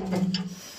フフフ。